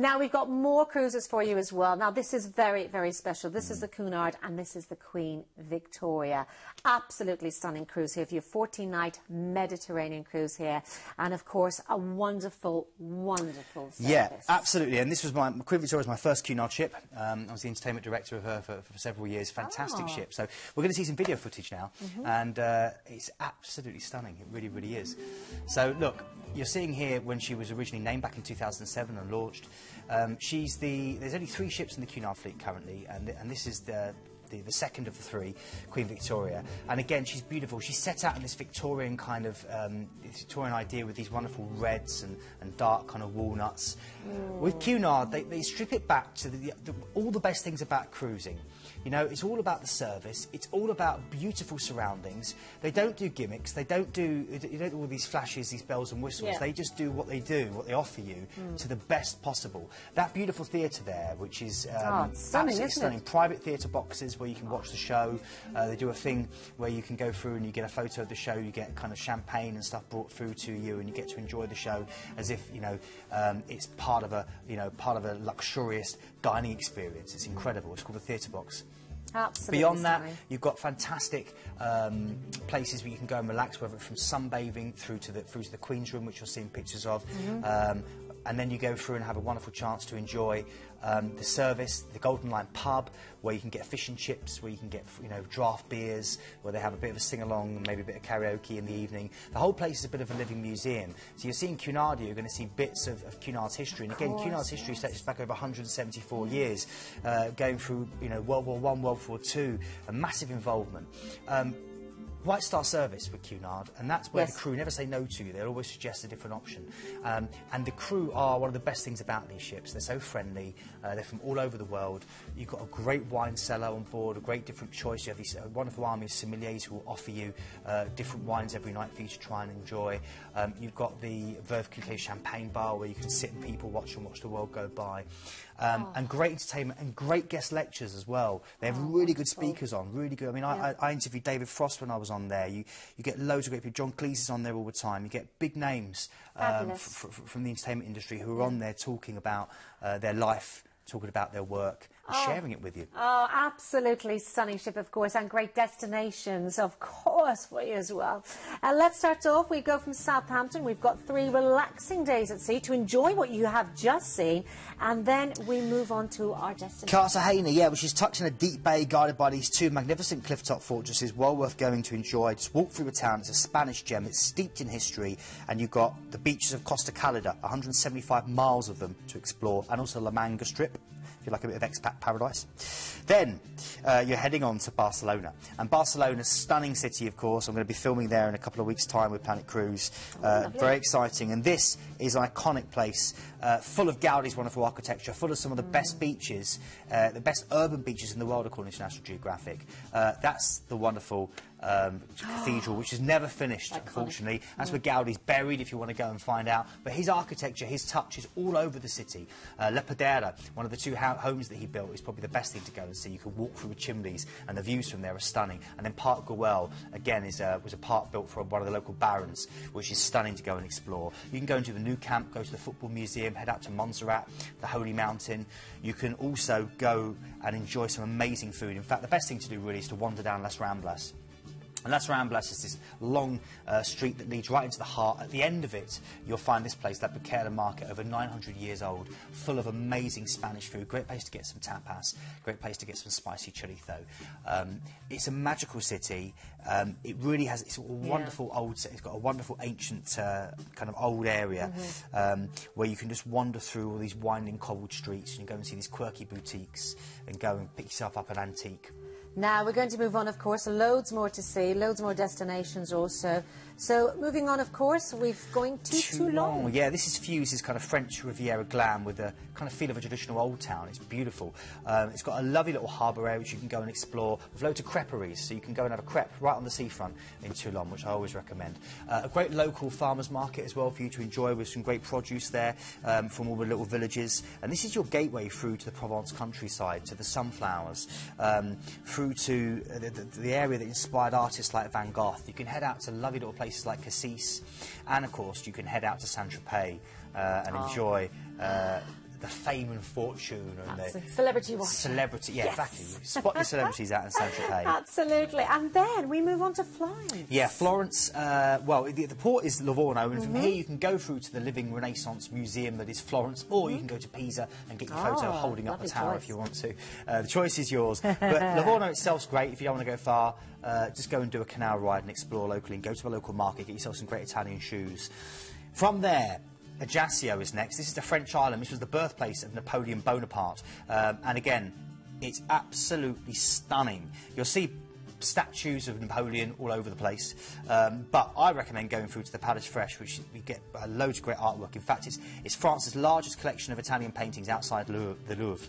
Now, we've got more cruises for you as well. Now, this is very, very special. This is the Cunard and this is the Queen Victoria. Absolutely stunning cruise here. If you have 14-night Mediterranean cruise here. And, of course, a wonderful, wonderful service. Yeah, absolutely. And this was my, Queen Victoria was my first Cunard ship. Um, I was the entertainment director of her for, for several years. Fantastic oh. ship. So we're going to see some video footage now. Mm -hmm. And uh, it's absolutely stunning. It really, really is. So, look, you're seeing here when she was originally named back in 2007 and launched. Um, she's the, there's only three ships in the Cunard fleet currently, and, and this is the, the, the, second of the three, Queen Victoria. And again, she's beautiful. She's set out in this Victorian kind of um, Victorian idea with these wonderful reds and, and dark kind of walnuts. Mm. With Cunard, they, they strip it back to the, the, all the best things about cruising. You know, it's all about the service. It's all about beautiful surroundings. They don't do gimmicks. They don't do, you don't do all these flashes, these bells and whistles. Yeah. They just do what they do, what they offer you, mm. to the best possible. That beautiful theatre there, which is um, oh, stunning, absolutely stunning. Private theatre boxes where you can watch the show. Uh, they do a thing where you can go through and you get a photo of the show. You get kind of champagne and stuff brought through to you, and you get to enjoy the show as if you know um, it's part of a you know part of a luxurious dining experience. It's incredible. It's called the theatre box. Absolutely Beyond that, you've got fantastic um, places where you can go and relax, whether it's from sunbathing through to the through to the Queen's Room, which you're seeing pictures of, mm -hmm. um, and then you go through and have a wonderful chance to enjoy um, the service, the Golden Lion pub, where you can get fish and chips, where you can get you know draft beers, where they have a bit of a sing along maybe a bit of karaoke in the evening. The whole place is a bit of a living museum. So you're seeing Cunardia, you're going to see bits of, of Cunard's history, and again, Cunard's history yes. stretches back over 174 years, uh, going through you know World War One, World War Two, a massive involvement. Um, White Star service with Cunard, and that's where yes. the crew never say no to you. They'll always suggest a different option. Um, and the crew are one of the best things about these ships. They're so friendly. Uh, they're from all over the world. You've got a great wine cellar on board, a great different choice. You have these uh, wonderful army of sommeliers who will offer you uh, different wines every night for you to try and enjoy. Um, you've got the Veuve Clicquot champagne bar where you can sit and people watch and watch the world go by. Um, oh. And great entertainment and great guest lectures as well. They have oh, really good speakers on, really good. I mean, yeah. I, I, interviewed David Frost when I was on there. You, you get loads of great people. John Cleese is on there all the time. You get big names um, from the entertainment industry who are on there talking about uh, their life, talking about their work oh. sharing it with you. Oh, absolutely stunning ship, of course, and great destinations, of course, for you as well. Uh, let's start off. We go from Southampton. We've got three relaxing days at sea to enjoy what you have just seen, and then we move on to our destination. Cartagena, yeah, which is tucked in a deep bay guarded by these two magnificent clifftop fortresses, well worth going to enjoy. Just walk through the town. It's a Spanish gem. It's steeped in history, and you've got the beaches of Costa Calida, 175 miles of them to explore, and also La Manga Strip you like a bit of expat paradise. Then uh, you're heading on to Barcelona. And Barcelona, stunning city, of course. I'm going to be filming there in a couple of weeks' time with Planet Cruise. Uh, very exciting. And this is an iconic place uh, full of Gaudi's wonderful architecture, full of some of the mm. best beaches, uh, the best urban beaches in the world, according to National Geographic. Uh, that's the wonderful um, cathedral, which is never finished, Iconic. unfortunately. That's where Gaudi's buried, if you want to go and find out. But his architecture, his touch is all over the city. Uh, La Pedrera, one of the two homes that he built, is probably the best thing to go and see. You can walk through the chimneys, and the views from there are stunning. And then Park Güell, again, is a, was a park built for one of the local barons, which is stunning to go and explore. You can go into the Nou Camp, go to the football museum, head out to Montserrat, the Holy Mountain. You can also go and enjoy some amazing food. In fact, the best thing to do really is to wander down Las Ramblas. And Las Ramblas is this long uh, street that leads right into the heart. At the end of it, you'll find this place, that Boqueria Market, over 900 years old, full of amazing Spanish food. Great place to get some tapas, great place to get some spicy chorizo. Um, it's a magical city. Um, it really has, it's a wonderful yeah. old, it's got a wonderful ancient uh, kind of old area mm -hmm. um, where you can just wander through all these winding cobbled streets and you go and see these quirky boutiques and go and pick yourself up an antique. Now, we're going to move on, of course, loads more to see, loads more destinations also. So, moving on, of course, we've going to Toulon. Toulon. Yeah, this is Fuse's kind of French Riviera glam with a kind of feel of a traditional old town. It's beautiful. Um, it's got a lovely little harbour area which you can go and explore with loads of creperies, so you can go and have a crepe right on the seafront in Toulon, which I always recommend. Uh, a great local farmers market as well for you to enjoy with some great produce there um, from all the little villages. And this is your gateway through to the Provence countryside, to the sunflowers, um, through to the, the, the, area that inspired artists like Van Gogh. You can head out to lovely little places like Cassis, and of course you can head out to Saint-Tropez uh, and oh. enjoy uh, the fame and fortune and That's the. Celebrity watching. celebrity. Yeah, Yes. exactly. Spot your celebrities out in Saint Tropez. Absolutely. And then we move on to Florence. Yeah, Florence. Uh, well, the, the port is Livorno, and Mm-hmm. from here you can go through to the Living Renaissance Museum that is Florence, or you can go to Pisa and get your photo Oh, holding up the tower choice. if you want to. Uh, the choice is yours. But Livorno itself's great. If you don't want to go far, uh, just go and do a canal ride and explore locally, and go to a local market, get yourself some great Italian shoes. From there. Ajaccio is next. This is the French island. This was the birthplace of Napoleon Bonaparte. Um, and again, it's absolutely stunning. You'll see statues of Napoleon all over the place. Um, but I recommend going through to the Palais Fesch, which you get uh, loads of great artwork. In fact, it's, it's France's largest collection of Italian paintings outside Louvre, the Louvre.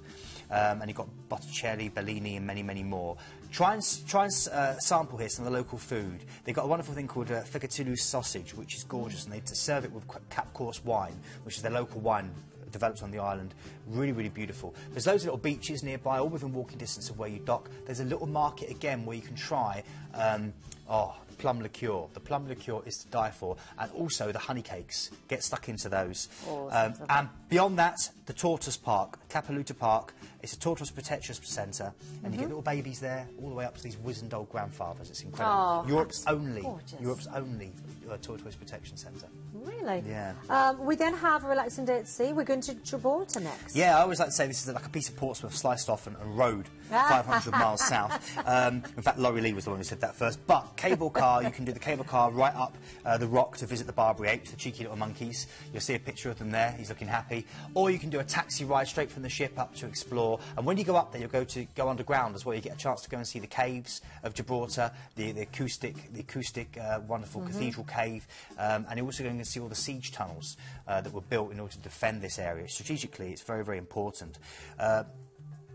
Um, and you've got Botticelli, Bellini, and many, many more. Try and, try and uh, sample here some of the local food. They've got a wonderful thing called uh, Figatellu sausage, which is gorgeous, and they serve it with Cap Corse wine, which is their local wine developed on the island. Really, really beautiful. There's loads of little beaches nearby, all within walking distance of where you dock. There's a little market again where you can try, um, oh, plum liqueur. The plum liqueur is to die for, and also the honey cakes. Get stuck into those. Oh, um, and beyond that, the Tortoise Park, Cupulatta Park. It's a tortoise protection centre, and you get little babies there, all the way up to these wizened old grandfathers. It's incredible. Oh, Europe's only, gorgeous. Europe's only uh, tortoise protection centre. Really? Yeah. Um, we then have a relaxing day at sea. We're going to Gibraltar next. Yeah, I always like to say this is like a piece of Portsmouth sliced off and, and rode 500 miles south. Um, in fact, Laurie Lee was the one who said that first. But cable car, you can do the cable car right up uh, the rock to visit the Barbary apes, the cheeky little monkeys. You'll see a picture of them there. He's looking happy. Or you can do a taxi ride straight from the ship up to explore. And when you go up there, you'll go to go underground as well. You get a chance to go and see the caves of Gibraltar, the, the acoustic, the acoustic, uh, wonderful cathedral cave, um, and you're also going to see all the siege tunnels uh, that were built in order to defend this area. Strategically, it's very, very important. Uh,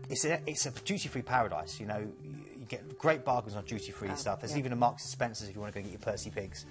it's a, it's a duty-free paradise, you know. You get great bargains on duty-free stuff. There's yeah. even a Marks and Spencer's if you want to go get your Percy Pigs.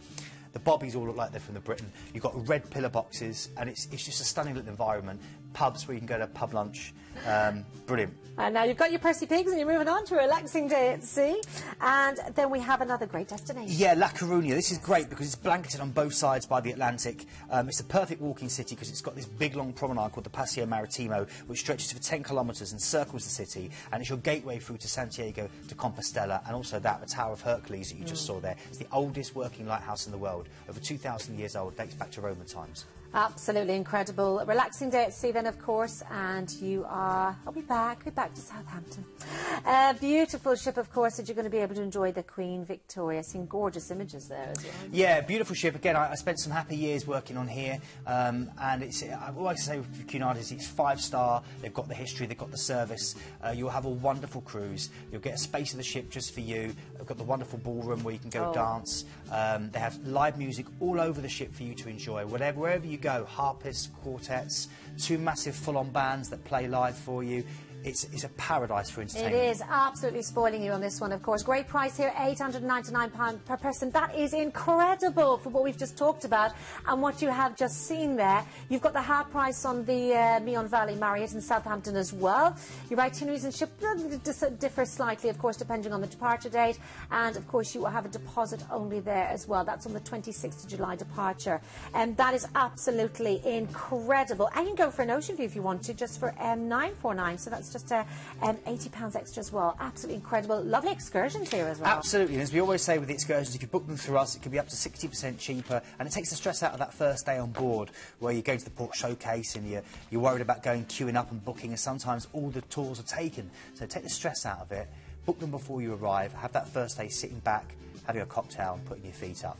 The Bobbies all look like they're from the Britain. You've got red pillar boxes, and it's, it's just a stunning little environment. Pubs where you can go to pub lunch. Um, brilliant. And now you've got your Percy Pigs and you're moving on to a relaxing day at sea. And then we have another great destination. Yeah, La Coruña. This is great because it's blanketed on both sides by the Atlantic. Um, it's a perfect walking city because it's got this big long promenade called the Paseo Maritimo, which stretches for 10 kilometres and circles the city. And it's your gateway through to Santiago to Compostela and also that, the Tower of Hercules that you just saw there. It's the oldest working lighthouse in the world, over 2,000 years old, dates back to Roman times. Absolutely incredible. Relaxing day at sea then, of course, and you are... I'll be back. We're back to Southampton. A beautiful ship, of course, that you're going to be able to enjoy the Queen Victoria. Seeing gorgeous images there as well. Yeah, beautiful ship. Again, I, I spent some happy years working on here, um, and it's. I like to say with Cunardis, it's five star. They've got the history, they've got the service. Uh, you'll have a wonderful cruise. You'll get a space of the ship just for you. They've got the wonderful ballroom where you can go Oh. dance. Um, they have live music all over the ship for you to enjoy. Whatever, wherever you go, harpists, quartets, two massive full-on bands that play live for you. It's, it's a paradise for It entertainment. is absolutely spoiling you on this one, of course. Great price here, £899 per person. That is incredible for what we've just talked about and what you have just seen there. You've got the half price on the uh, Meon Valley Marriott in Southampton as well. Your itineraries and ship differ slightly, of course, depending on the departure date. And, of course, you will have a deposit only there as well. That's on the 26th of July departure. And that is absolutely incredible. And you can go for an ocean view if you want to, just for um, 949 So that's just uh, um, £80 extra as well. Absolutely incredible. Lovely excursions here as well. Absolutely, and as we always say with the excursions, if you book them through us, it can be up to 60% cheaper, and it takes the stress out of that first day on board, where you're going to the port showcase and you're, you're worried about going queuing up and booking, and sometimes all the tours are taken. So take the stress out of it, book them before you arrive, have that first day sitting back, having a cocktail and putting your feet up.